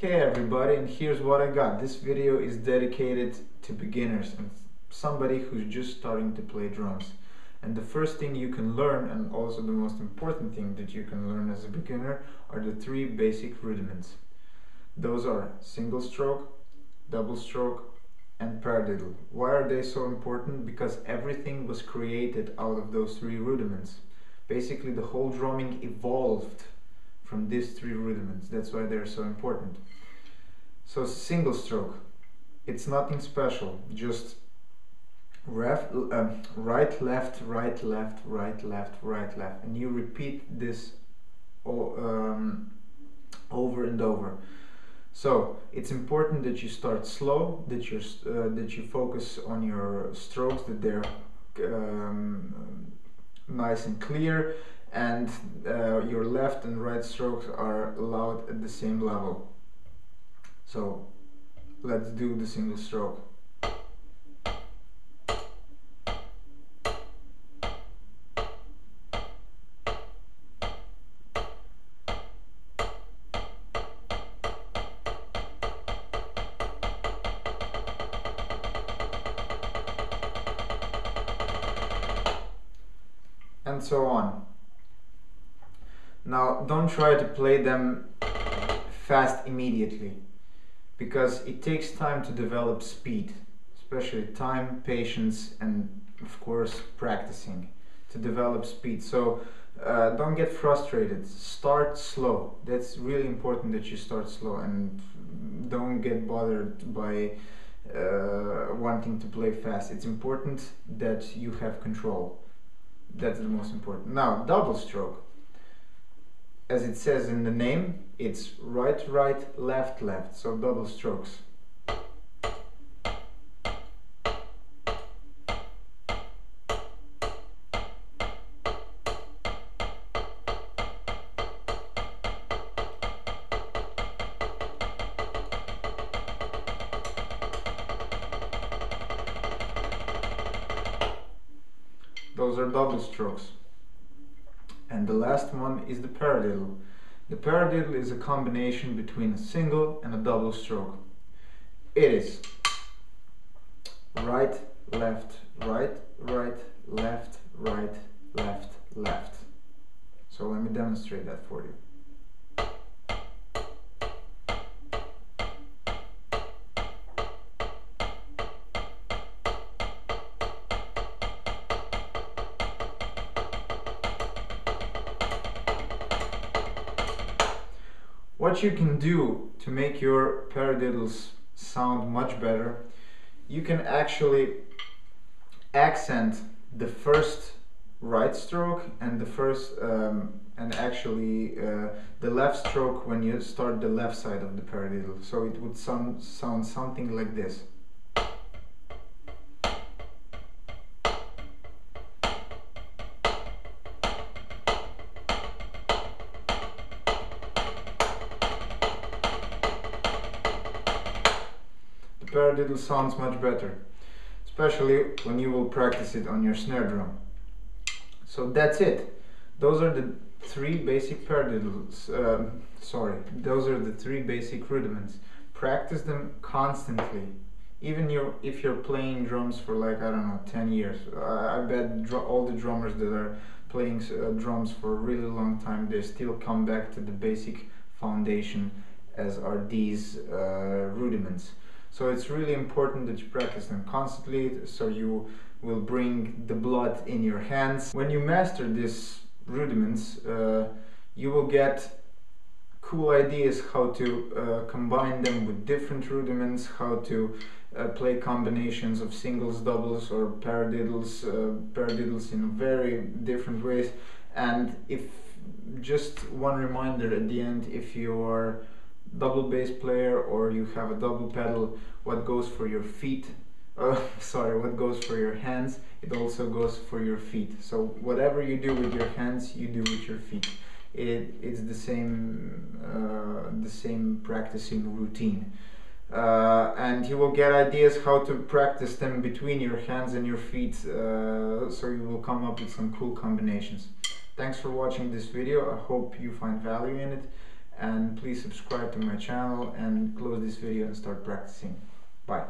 Hey everybody and here's what I got. This video is dedicated to beginners and somebody who's just starting to play drums. And the first thing you can learn and also the most important thing that you can learn as a beginner are the three basic rudiments. Those are single stroke, double stroke and paradiddle. Why are they so important? Because everything was created out of those three rudiments. Basically the whole drumming evolved from these three rudiments. That's why they're so important. So single stroke, it's nothing special, just ref, uh, right, left, right, left, right, left, right, left. And you repeat this um, over and over. So it's important that you start slow, that you uh, that you focus on your strokes, that they're um, nice and clear, and uh, your left and right strokes are allowed at the same level. So let's do the single stroke. and so on. Now don't try to play them fast immediately because it takes time to develop speed, especially time, patience and of course practicing to develop speed. So uh, don't get frustrated, start slow. That's really important that you start slow and don't get bothered by uh, wanting to play fast. It's important that you have control. That's the most important. Now, double stroke as it says in the name, it's right, right, left, left, so double strokes. Those are double strokes and the last one is the paradiddle. The paradiddle is a combination between a single and a double stroke. It is right, left, right, right, left, right, left, left. So let me demonstrate that for you. What you can do to make your paradiddles sound much better, you can actually accent the first right stroke and the first um, and actually uh, the left stroke when you start the left side of the paradiddle. So it would sound, sound something like this. Paradiddle sounds much better, especially when you will practice it on your snare drum. So that's it. Those are the three basic paradiddles. Um, sorry, those are the three basic rudiments. Practice them constantly. Even your, if you're playing drums for like, I don't know, 10 years. I, I bet all the drummers that are playing uh, drums for a really long time, they still come back to the basic foundation as are these uh, rudiments. So it's really important that you practice them constantly so you will bring the blood in your hands. When you master these rudiments, uh, you will get cool ideas how to uh, combine them with different rudiments, how to uh, play combinations of singles, doubles or paradiddles, uh, paradiddles in very different ways. And if just one reminder at the end, if you are double bass player or you have a double pedal, what goes for your feet, uh, sorry, what goes for your hands, it also goes for your feet. So whatever you do with your hands, you do with your feet. It, it's the same, uh, the same practicing routine. Uh, and you will get ideas how to practice them between your hands and your feet uh, so you will come up with some cool combinations. Thanks for watching this video. I hope you find value in it and please subscribe to my channel and close this video and start practicing. Bye